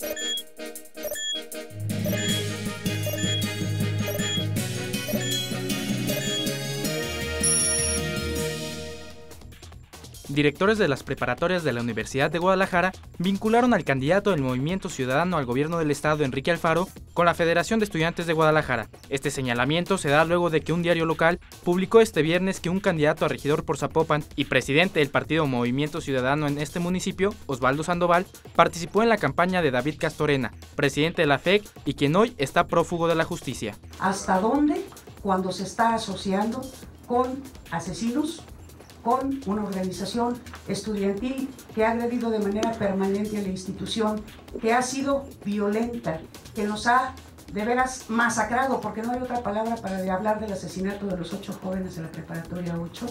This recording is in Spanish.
you. Directores de las preparatorias de la Universidad de Guadalajara vincularon al candidato del Movimiento Ciudadano al gobierno del estado, Enrique Alfaro, con la Federación de Estudiantes de Guadalajara. Este señalamiento se da luego de que un diario local publicó este viernes que un candidato a regidor por Zapopan y presidente del partido Movimiento Ciudadano en este municipio, Osvaldo Sandoval, participó en la campaña de David Castorena, presidente de la FEC y quien hoy está prófugo de la justicia. ¿Hasta dónde cuando se está asociando con asesinos, con una organización estudiantil que ha agredido de manera permanente a la institución, que ha sido violenta, que nos ha de veras masacrado, porque no hay otra palabra para hablar del asesinato de los ocho jóvenes de la preparatoria 8,